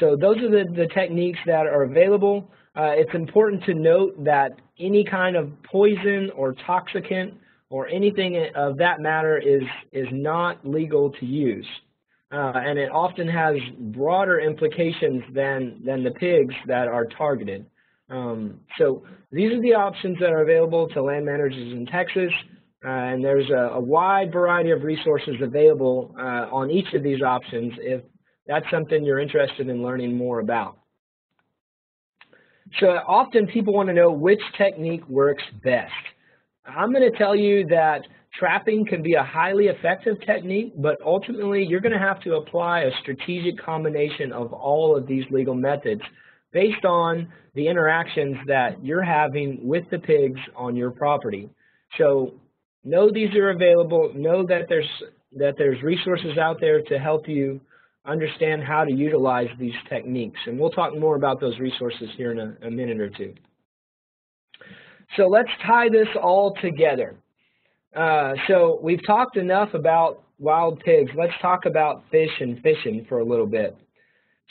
So those are the, the techniques that are available. Uh, it's important to note that any kind of poison or toxicant or anything of that matter is, is not legal to use. uh, and it often has broader implications than, than the pigs that are targeted. Um, so these are the options that are available to land managers in Texas, uh, and there's a, a, wide variety of resources available uh, on each of these options if that's something you're interested in learning more about. So often people want to know which technique works best. I'm going to tell you that trapping can be a highly effective technique, but ultimately you're going to have to apply a strategic combination of all of these legal methods based on the interactions that you're having with the pigs on your property. So know these are available, know that there's that there's resources out there to help you understand how to utilize these techniques. And we'll talk more about those resources here in a, a minute or two. So let's tie this all together. Uh, so we've talked enough about wild pigs. Let's talk about fish and fishing for a little bit.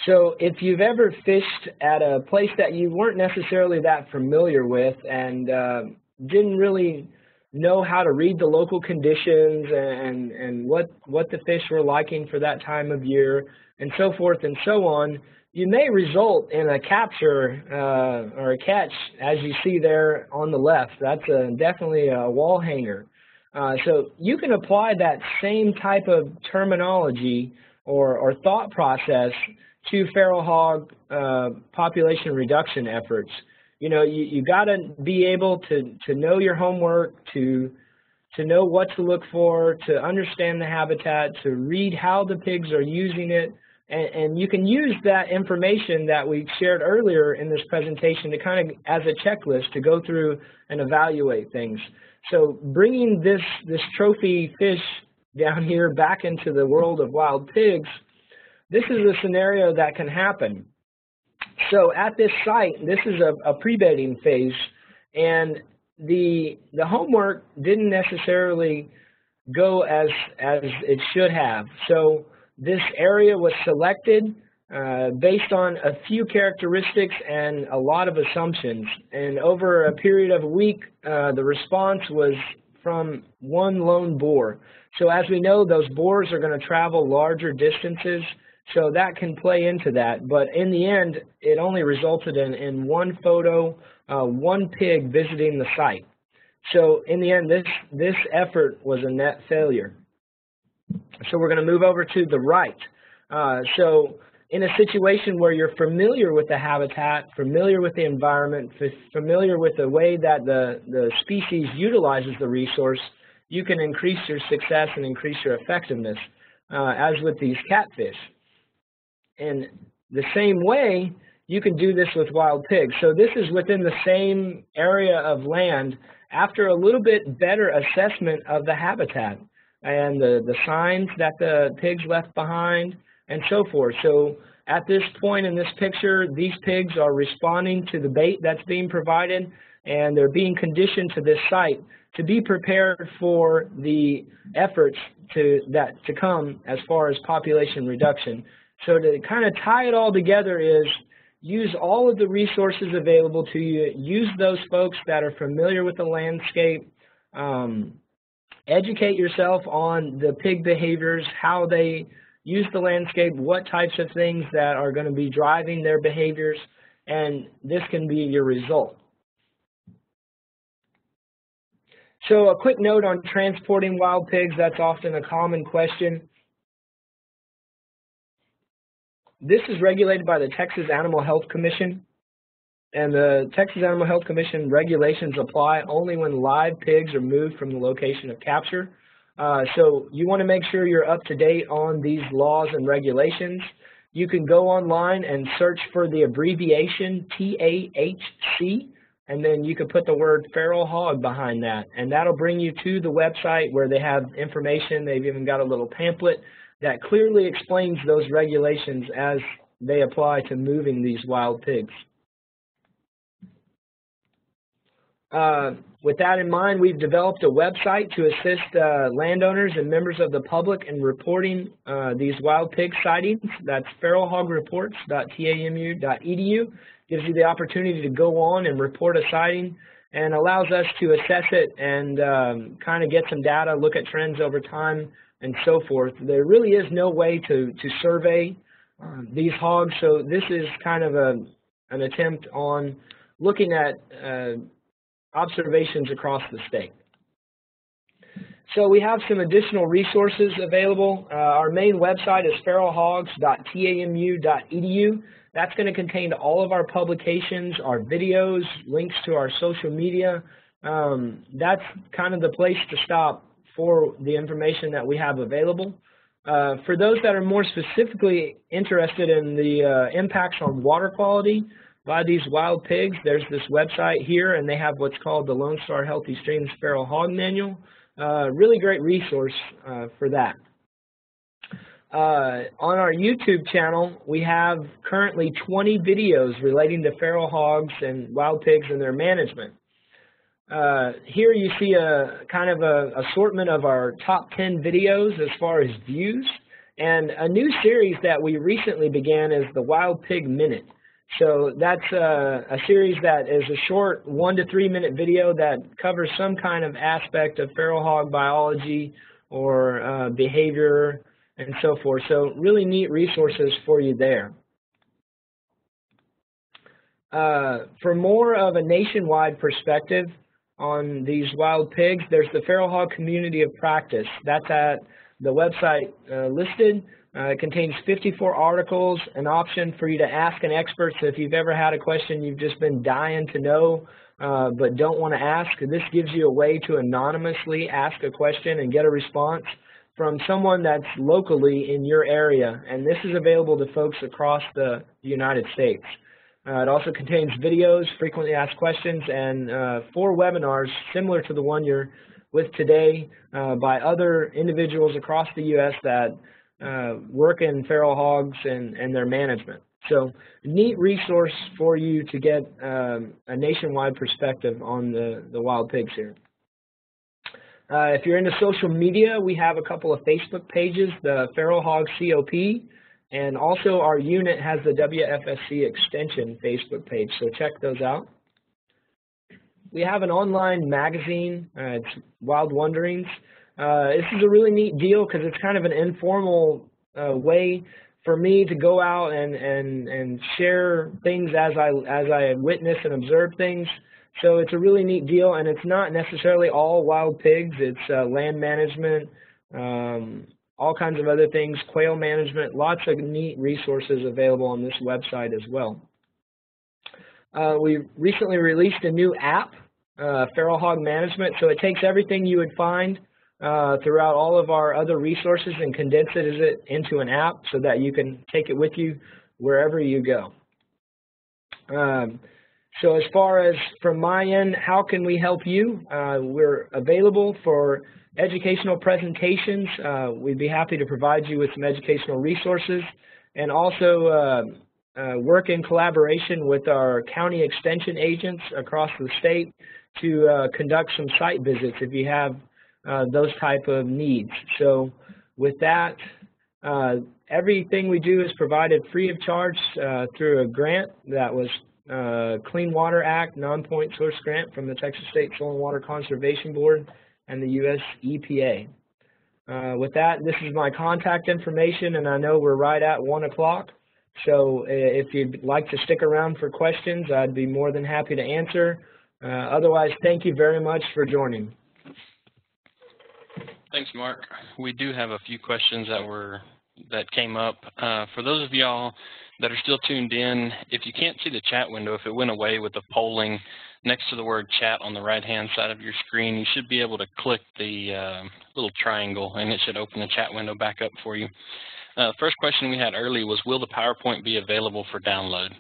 So if you've ever fished at a place that you weren't necessarily that familiar with and uh, didn't really know how to read the local conditions and, and what, what the fish were liking for that time of year and so forth and so on, you may result in a capture uh, or a catch as you see there on the left. That's a, definitely a wall hanger. Uh, so you can apply that same type of terminology or, or thought process to feral hog uh, population reduction efforts. You know, you, you got to be able to, to know your homework, to, to know what to look for, to understand the habitat, to read how the pigs are using it, and, and you can use that information that we shared earlier in this presentation to kind of, as a checklist, to go through and evaluate things. So bringing this, this trophy fish down here back into the world of wild pigs, this is a scenario that can happen. So at this site, this is a, a pre-baiting phase, and the, the homework didn't necessarily go as, as it should have. So this area was selected uh, based on a few characteristics and a lot of assumptions. And over a period of a week, uh, the response was from one lone boar. So as we know, those boars are going to travel larger distances, so that can play into that. But in the end, it only resulted in, in one photo, uh, one pig visiting the site. So in the end, this, this effort was a net failure. So we're going to move over to the right. Uh, so in a situation where you're familiar with the habitat, familiar with the environment, familiar with the way that the, the species utilizes the resource, you can increase your success and increase your effectiveness, uh, as with these catfish. In the same way, you can do this with wild pigs. So this is within the same area of land after a little bit better assessment of the habitat and the, the signs that the pigs left behind, and so forth. So at this point in this picture, these pigs are responding to the bait that's being provided, and they're being conditioned to this site to be prepared for the efforts to that to come as far as population reduction. So to kind of tie it all together is use all of the resources available to you, use those folks that are familiar with the landscape, um, educate yourself on the pig behaviors, how they use the landscape, what types of things that are going to be driving their behaviors, and this can be your result. So a quick note on transporting wild pigs, that's often a common question. This is regulated by the Texas Animal Health Commission. And the Texas Animal Health Commission regulations apply only when live pigs are moved from the location of capture. Uh, so you want to make sure you're up to date on these laws and regulations. You can go online and search for the abbreviation TAHC, and then you can put the word feral hog behind that, and that'll bring you to the website where they have information. They've even got a little pamphlet that clearly explains those regulations as they apply to moving these wild pigs. Uh, with that in mind, we've developed a website to assist uh, landowners and members of the public in reporting uh, these wild pig sightings. That's feralhogreports.tamu.edu. Gives you the opportunity to go on and report a sighting and allows us to assess it and um, kind of get some data, look at trends over time and so forth. There really is no way to, to survey um, these hogs, so this is kind of a, an attempt on looking at uh, observations across the state. So we have some additional resources available. Uh, our main website is feralhogs.tamu.edu. That's going to contain all of our publications, our videos, links to our social media. Um, that's kind of the place to stop for the information that we have available. Uh, for those that are more specifically interested in the uh, impacts on water quality by these wild pigs, there's this website here, and they have what's called the Lone Star Healthy Streams Feral Hog Manual. Uh, really great resource uh, for that. Uh, on our YouTube channel, we have currently 20 videos relating to feral hogs and wild pigs and their management. Uh, here you see a kind of a assortment of our top 10 videos as far as views. And a new series that we recently began is the Wild Pig Minute. So that's a, a, series that is a short one to three minute video that covers some kind of aspect of feral hog biology or uh, behavior and so forth. So really neat resources for you there. Uh, for more of a nationwide perspective on these wild pigs, there's the Feral Hog Community of Practice. That's at the website uh, listed. Uh, it contains 54 articles, an option for you to ask an expert. So if you've ever had a question you've just been dying to know uh, but don't want to ask, this gives you a way to anonymously ask a question and get a response from someone that's locally in your area. And this is available to folks across the United States. Uh, it also contains videos, frequently asked questions, and uh, four webinars similar to the one you're with today uh, by other individuals across the U.S. that uh, work in feral hogs and, and their management. So neat resource for you to get um, a nationwide perspective on the, the wild pigs here. Uh, if you're into social media, we have a couple of Facebook pages, the Feral Hog COP, and also our unit has the WFSC Extension Facebook page, so check those out. We have an online magazine, uh, it's Wild Wanderings. Uh, this is a really neat deal because it's kind of an informal uh, way for me to go out and, and, and share things as I, as I witness and observe things. So it's a really neat deal, and it's not necessarily all wild pigs. It's uh, land management, um, all kinds of other things, quail management, lots of neat resources available on this website as well. Uh, we recently released a new app, uh, Feral Hog Management, so it takes everything you would find uh, throughout all of our other resources and condense it into an app so that you can take it with you wherever you go. Um, so as far as from my end, how can we help you? Uh, we're available for educational presentations. Uh, we'd be happy to provide you with some educational resources and also uh, uh work in collaboration with our county extension agents across the state to uh, conduct some site visits if you have uh, those type of needs. So with that, uh, everything we do is provided free of charge through a grant that was Clean Water Act non-point source grant from the Texas State Soil and Water Conservation Board and the U.S. EPA. Uh, with that, this is my contact information, and I know we're right at 1 o'clock. So if you'd like to stick around for questions, I'd be more than happy to answer. Uh, otherwise, thank you very much for joining. Thanks, Mark. We do have a few questions that were that came up. Uh, for those of y'all that are still tuned in, if you can't see the chat window, if it went away with the polling next to the word chat on the right-hand side of your screen, you should be able to click the uh, little triangle, and it should open the chat window back up for you. Uh, first question we had early was, will the PowerPoint be available for download?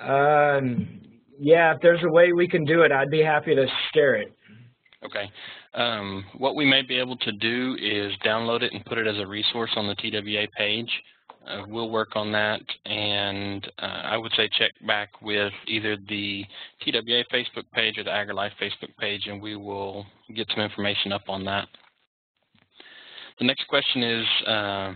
Um, yeah, if there's a way we can do it, I'd be happy to share it. Okay. Um, what we may be able to do is download it and put it as a resource on the TWA page. Uh, we'll work on that, and uh, I would say check back with either the TWA Facebook page or the AgriLife Facebook page, and we will get some information up on that. The next question is, uh,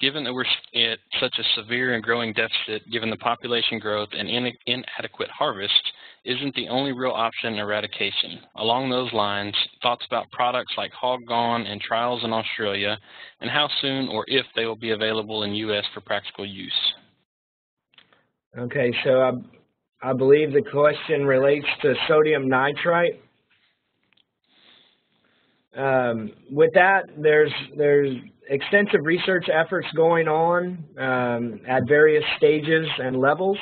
given that we're at such a severe and growing deficit, given the population growth and in inadequate harvest, isn't the only real option in eradication. Along those lines, thoughts about products like HOGGONE and trials in Australia, and how soon or if they will be available in U.S. for practical use. Okay, so I, I believe the question relates to sodium nitrite. Um, with that, there's there's extensive research efforts going on um, at various stages and levels.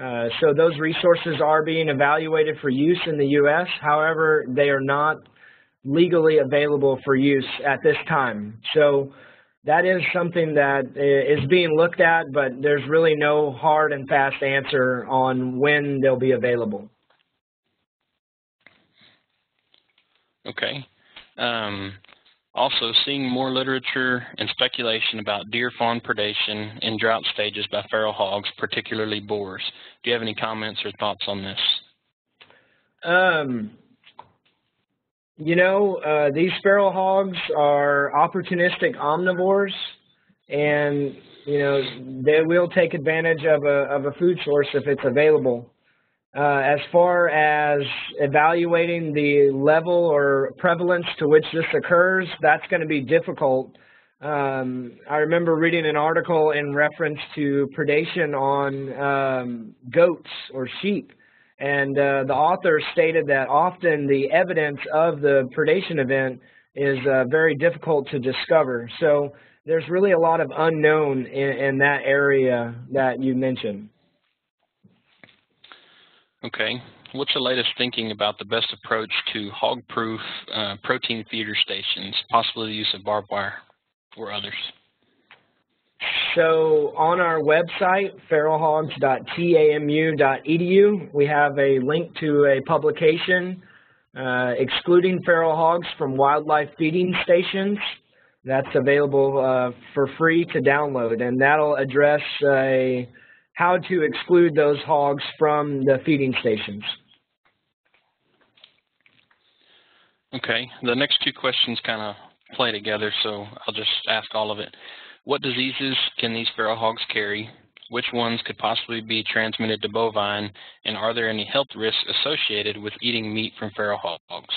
Uh, so those resources are being evaluated for use in the U.S. However, they are not legally available for use at this time. So that is something that is being looked at, but there's really no hard and fast answer on when they'll be available. Okay. Um, also, seeing more literature and speculation about deer fawn predation in drought stages by feral hogs, particularly boars. Do you have any comments or thoughts on this? Um, you know, uh, these feral hogs are opportunistic omnivores, and you know they will take advantage of a of a food source if it's available. Uh, as far as evaluating the level or prevalence to which this occurs, that's going to be difficult. Um, I remember reading an article in reference to predation on um, goats or sheep, and uh, the author stated that often the evidence of the predation event is uh, very difficult to discover. So there's really a lot of unknown in, in that area that you mentioned. Okay. What's the latest thinking about the best approach to hog-proof uh, protein feeder stations, possibly the use of barbed wire or others? So on our website, feralhogs.tamu.edu, we have a link to a publication uh, excluding feral hogs from wildlife feeding stations. That's available uh, for free to download, and that'll address a how to exclude those hogs from the feeding stations. Okay, the next two questions kind of play together, so I'll just ask all of it. What diseases can these feral hogs carry? Which ones could possibly be transmitted to bovine? And are there any health risks associated with eating meat from feral hogs?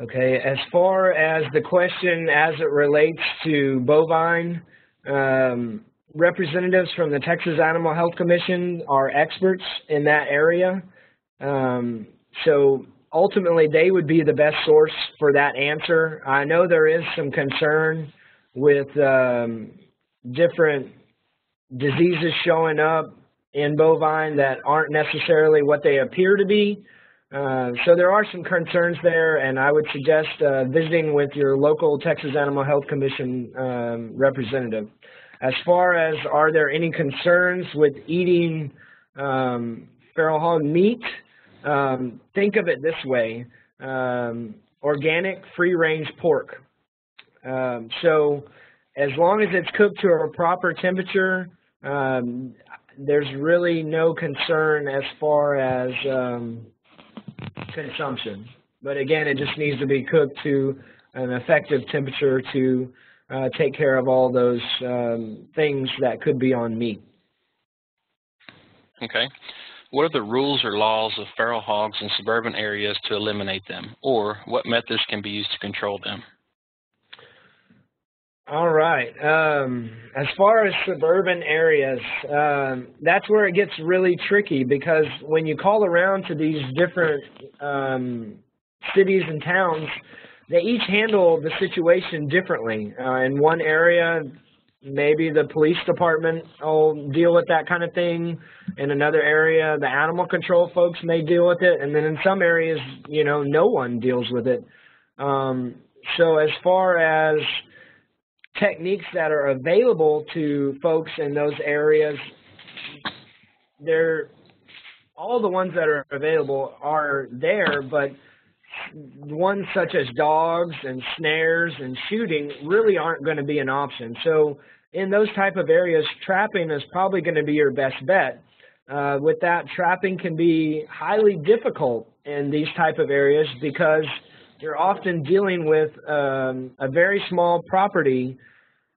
Okay, as far as the question as it relates to bovine, um, representatives from the Texas Animal Health Commission are experts in that area. Um, so ultimately, they would be the best source for that answer. I know there is some concern with um, different diseases showing up in bovine that aren't necessarily what they appear to be. Uh, so there are some concerns there, and I would suggest uh, visiting with your local Texas Animal Health Commission um, representative. As far as are there any concerns with eating um, feral hog meat, um, think of it this way. Um, organic free-range pork. Um, so as long as it's cooked to a proper temperature, um, there's really no concern as far as um, consumption. But again, it just needs to be cooked to an effective temperature to uh, take care of all those um, things that could be on me. Okay. What are the rules or laws of feral hogs in suburban areas to eliminate them, or what methods can be used to control them? All right. Um, as far as suburban areas, um, that's where it gets really tricky because when you call around to these different um, cities and towns, they each handle the situation differently. Uh, in one area, maybe the police department will deal with that kind of thing. In another area, the animal control folks may deal with it. And then in some areas, you know, no one deals with it. Um, so as far as techniques that are available to folks in those areas, they're all the ones that are available are there, but ones such as dogs and snares and shooting really aren't going to be an option. So in those type of areas, trapping is probably going to be your best bet. Uh, with that, trapping can be highly difficult in these type of areas because you're often dealing with um, a very small property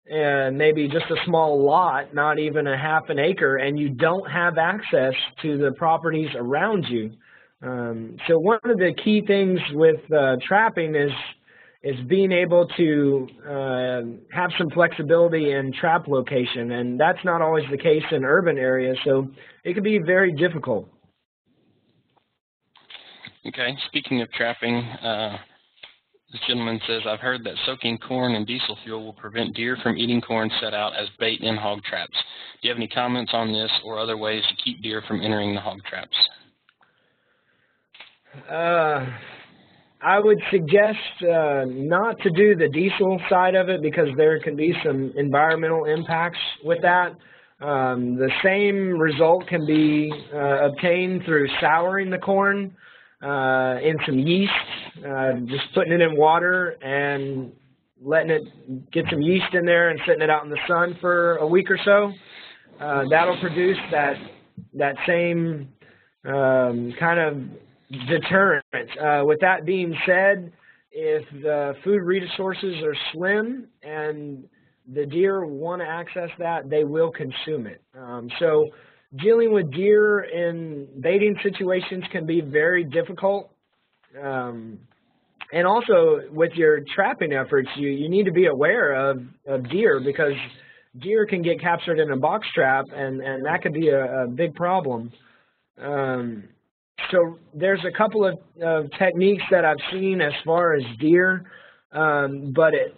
and maybe just a small lot, not even a half an acre, and you don't have access to the properties around you. Um, so one of the key things with uh, trapping is is being able to uh, have some flexibility in trap location, and that's not always the case in urban areas, so it can be very difficult. Okay, speaking of trapping, uh, this gentleman says, I've heard that soaking corn in diesel fuel will prevent deer from eating corn set out as bait in hog traps. Do you have any comments on this or other ways to keep deer from entering the hog traps? Uh, I would suggest uh, not to do the diesel side of it because there can be some environmental impacts with that. Um, the same result can be uh, obtained through souring the corn uh, in some yeast, uh, just putting it in water and letting it get some yeast in there and setting it out in the sun for a week or so. Uh, that'll produce that that same um, kind of deterrent. Uh, with that being said, if the food resources are slim and the deer want to access that, they will consume it. Um, so dealing with deer in baiting situations can be very difficult. Um, and also with your trapping efforts, you, you need to be aware of, of deer because deer can get captured in a box trap and, and that could be a, a big problem. Um, so there's a couple of, of techniques that I've seen as far as deer, um, but it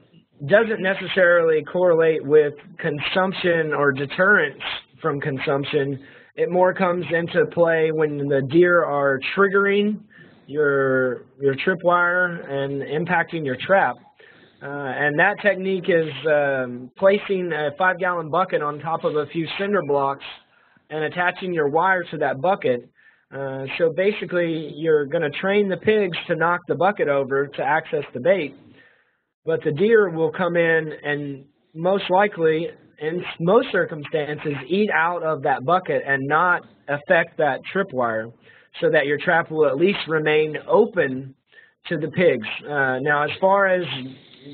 doesn't necessarily correlate with consumption or deterrence from consumption. It more comes into play when the deer are triggering your your tripwire and impacting your trap. Uh, and that technique is um, placing a five-gallon bucket on top of a few cinder blocks and attaching your wire to that bucket uh, so basically, you're going to train the pigs to knock the bucket over to access the bait, but the deer will come in and most likely, in most circumstances, eat out of that bucket and not affect that tripwire so that your trap will at least remain open to the pigs. Uh, now, as far as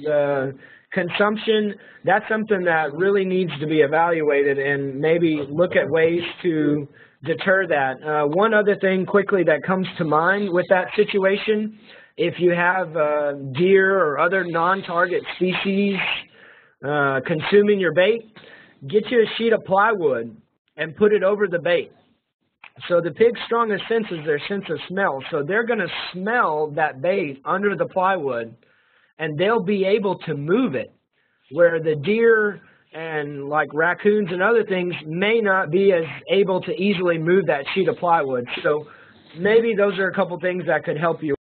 the consumption, that's something that really needs to be evaluated and maybe look at ways to deter that. Uh, one other thing quickly that comes to mind with that situation, if you have uh, deer or other non-target species uh, consuming your bait, get you a sheet of plywood and put it over the bait. So the pig's strongest sense is their sense of smell. So they're going to smell that bait under the plywood, and they'll be able to move it. Where the deer and like raccoons and other things may not be as able to easily move that sheet of plywood. So maybe those are a couple things that could help you